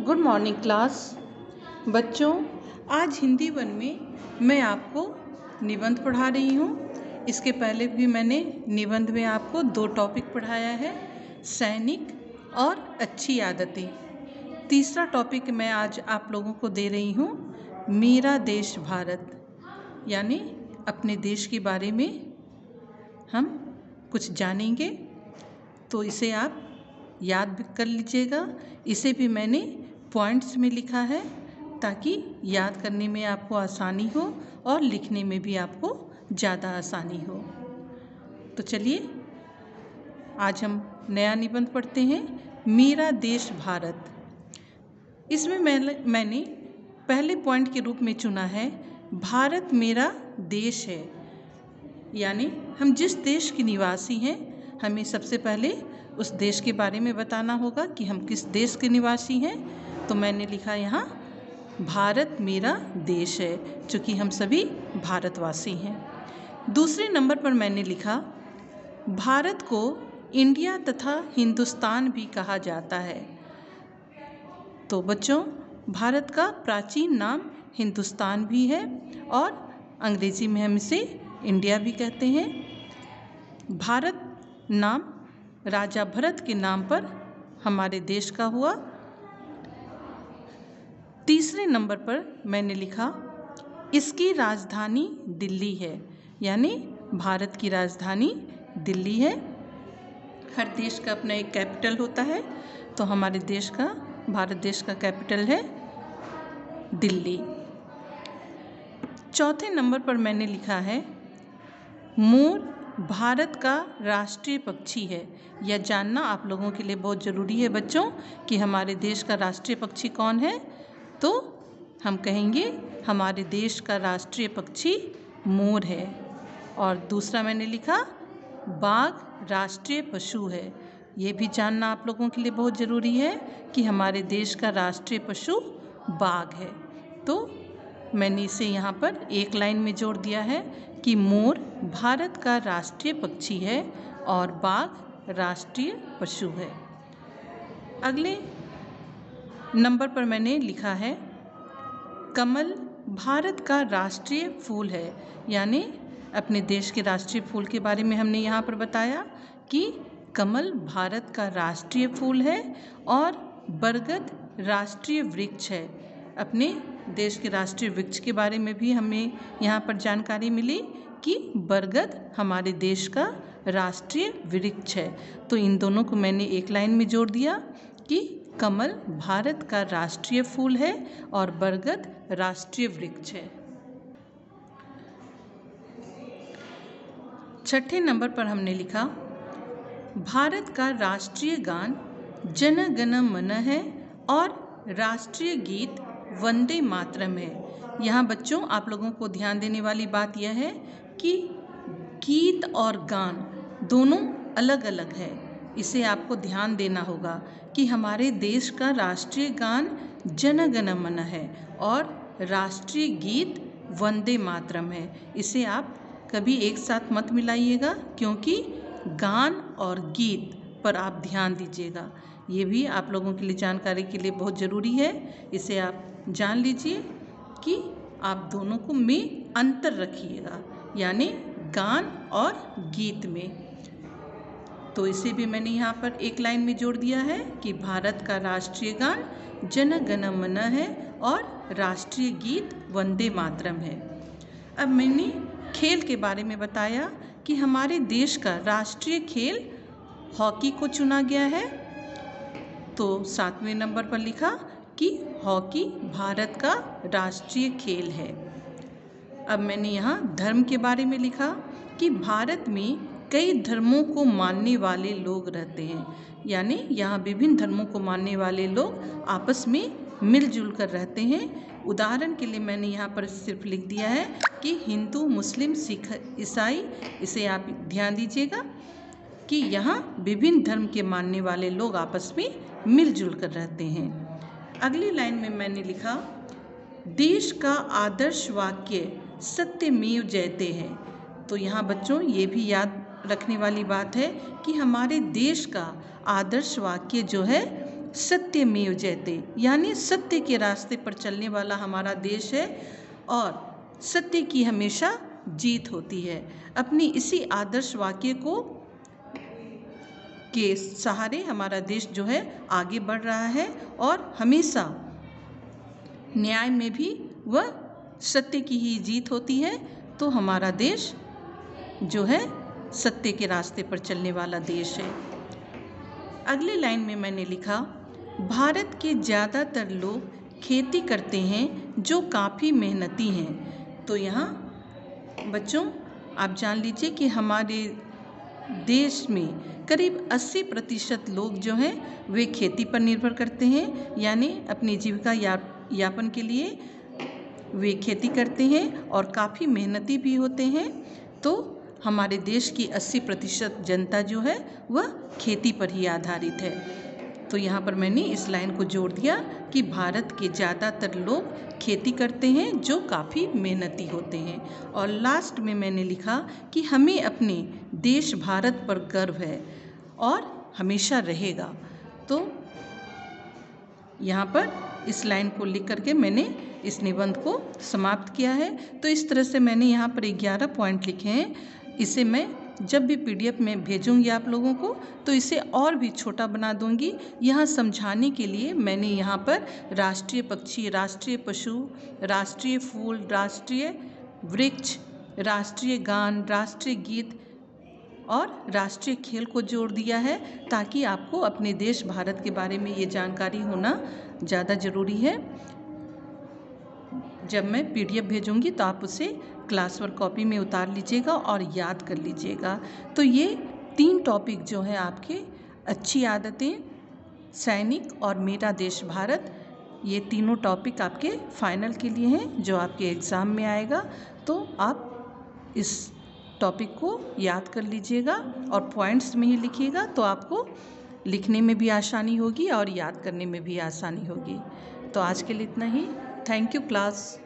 Good morning class. बच्चों, आज Hindi one में मैं आपको निबंध पढ़ा रही हूँ। इसके पहले भी मैंने निबंध में आपको दो टॉपिक पढ़ाया है, सैनिक और अच्छी आदतें। तीसरा टॉपिक मैं आज आप लोगों को दे रही हूँ, मेरा देश भारत। यानी अपने देश के बारे में हम कुछ जानेंगे तो इसे आप याद भी कर लीजिएगा। इसे भी मैंने पॉइंट्स में लिखा है ताकि याद करने में आपको आसानी हो और लिखने में भी आपको ज़्यादा आसानी हो। तो चलिए आज हम नया निबंध पढ़ते हैं मेरा देश भारत। इसमें मैं, मैंने पहले पॉइंट के रूप में चुना है भारत मेरा देश है। यानी हम जिस देश के निवासी हैं हमें सबसे पहले उस देश के बारे में बताना होगा कि हम किस देश के निवासी हैं तो मैंने लिखा यहाँ, भारत मेरा देश है, चूँकि हम सभी भारतवासी हैं। दूसरे नंबर पर मैंने लिखा, भारत को इंडिया तथा हिंदुस्तान भी कहा जाता है। तो बच्चों, भारत का प्राचीन नाम हिंदुस्तान भी है और अंग्रेज़ी में हम इसे इंडिया भी कहते हैं। भारत नाम राजा भरत के नाम पर हमारे देश का हुआ। तीसरे नंबर पर मैंने लिखा, इसकी राजधानी दिल्ली है, यानी भारत की राजधानी दिल्ली है। हर देश का अपना एक कैपिटल होता है तो हमारे देश का, भारत देश का कैपिटल है दिल्ली। चौथे नंबर पर मैंने लिखा है मोर भारत का राष्ट्रीय पक्षी है। यह जानना आप लोगों के लिए बहुत ज़रूरी है बच्चों, कि हमारे देश का राष्ट्रीय पक्षी कौन है? तो हम कहेंगे, हमारे देश का राष्ट्रीय पक्षी मोर है। और दूसरा मैंने लिखा, बाघ राष्ट्रीय पशु है। ये भी जानना आप लोगों के लिए बहुत ज़रूरी है कि हमारे देश का राष्ट्रीय पशु बाघ है। तो मैंने इसे यहाँ पर एक लाइन में जोड़ दिया है कि मोर भारत का राष्ट्रीय पक्षी है और बाघ राष्ट्रीय पशु है। अगले नंबर पर मैंने लिखा है, कमल भारत का राष्ट्रीय फूल है। यानी अपने देश के राष्ट्रीय फूल के बारे में हमने यहाँ पर बताया कि कमल भारत का राष्ट्रीय फूल है और बरगद राष्ट्रीय वृक्ष है। अपने देश के राष्ट्रीय वृक्ष के बारे में भी हमें यहाँ पर जानकारी मिली कि बरगद हमारे देश का राष्ट्रीय वृक्ष है। तो इन दोनों को मैंने एक लाइन में जोड़ दिया। कि कमल भारत का राष्ट्रीय फूल है और बरगद राष्ट्रीय वृक्ष है। छठे नंबर पर हमने लिखा, भारत का राष्ट्रीय गान जन गण मन है और राष्ट्रीय गीत वंदे मातरम है। यहाँ बच्चों, आप लोगों को ध्यान देने वाली बात यह है कि गीत और गान दोनों अलग अलग है। इसे आपको ध्यान देना होगा कि हमारे देश का राष्ट्रीय गान जन गण मन है और राष्ट्रीय गीत वंदे मातरम है। इसे आप कभी एक साथ मत मिलाइएगा, क्योंकि गान और गीत पर आप ध्यान दीजिएगा। ये भी आप लोगों के लिए जानकारी के लिए बहुत ज़रूरी है। इसे आप जान लीजिए कि आप दोनों को में अंतर रखिएगा, यानी गान और गीत में। तो इसे भी मैंने यहाँ पर एक लाइन में जोड़ दिया है कि भारत का राष्ट्रीय गान जन गण मन है और राष्ट्रीय गीत वंदे मातरम है। अब मैंने खेल के बारे में बताया कि हमारे देश का राष्ट्रीय खेल हॉकी को चुना गया है। तो सातवें नंबर पर लिखा कि हॉकी भारत का राष्ट्रीय खेल है। अब मैंने यहाँ धर्म के बारे में लिखा कि भारत में कई धर्मों को मानने वाले लोग रहते हैं। यानी यहाँ विभिन्न धर्मों को मानने वाले लोग आपस में मिलजुल कर रहते हैं। उदाहरण के लिए मैंने यहाँ पर सिर्फ़ लिख दिया है कि हिंदू, मुस्लिम, सिख, ईसाई, इसे आप ध्यान दीजिएगा कि यहाँ विभिन्न धर्म के मानने वाले लोग आपस में मिलजुल कर रहते हैं। अगली लाइन में मैंने लिखा, देश का आदर्श वाक्य सत्यमेव जयते हैं। तो यहाँ बच्चों ये भी याद रखने वाली बात है कि हमारे देश का आदर्श वाक्य जो है सत्यमेव जयते यानी सत्य के रास्ते पर चलने वाला हमारा देश है और सत्य की हमेशा जीत होती है। अपनी इसी आदर्श वाक्य को के सहारे हमारा देश जो है, आगे बढ़ रहा है और हमेशा न्याय में भी वह सत्य की ही जीत होती है तो हमारा देश जो है सत्य के रास्ते पर चलने वाला देश है। अगले लाइन में मैंने लिखा भारत के ज़्यादातर लोग खेती करते हैं जो काफ़ी मेहनती हैं। तो यहाँ बच्चों आप जान लीजिए कि हमारे देश में करीब 80 प्रतिशत लोग जो हैं वे खेती पर निर्भर करते हैं। यानी अपनी जीविका या, यापन के लिए वे खेती करते हैं और काफ़ी मेहनती भी होते हैं। तो हमारे देश की 80 प्रतिशत जनता जो है, वह खेती पर ही आधारित है। तो यहाँ पर मैंने इस लाइन को जोड़ दिया कि भारत के ज़्यादातर लोग खेती करते हैं, जो काफ़ी मेहनती होते हैं। और लास्ट में मैंने लिखा कि हमें अपने देश भारत पर गर्व है और हमेशा रहेगा। तो यहाँ पर इस लाइन को लिख करके मैंने इस निबंध को समाप्त किया है। तो इस तरह से मैंने यहाँ पर ग्यारह पॉइंट लिखे हैं। इसे मैं जब भी पीडीएफ में भेजूँगी आप लोगों को तो इसे और भी छोटा बना दूँगी। यहाँ समझाने के लिए मैंने यहाँ पर राष्ट्रीय पक्षी, राष्ट्रीय पशु, राष्ट्रीय फूल, राष्ट्रीय वृक्ष, राष्ट्रीय गान, राष्ट्रीय गीत और राष्ट्रीय खेल को जोड़ दिया है, ताकि आपको अपने देश भारत के बारे में ये जानकारी होना ज़्यादा ज़रूरी है। जब मैं पी पीडीएफ भेजूँगी तो आप उसे क्लास वर्क कॉपी में उतार लीजिएगा और याद कर लीजिएगा। तो ये तीन टॉपिक जो हैं आपके अच्छी आदतें, सैनिक और मेरा देश भारत, ये तीनों टॉपिक आपके फाइनल के लिए हैं, जो आपके एग्ज़ाम में आएगा। तो आप इस टॉपिक को याद कर लीजिएगा और पॉइंट्स में ही लिखिएगा तो आपको लिखने में भी आसानी होगी और याद करने में भी आसानी होगी। तो आज के लिए इतना ही। Thank you class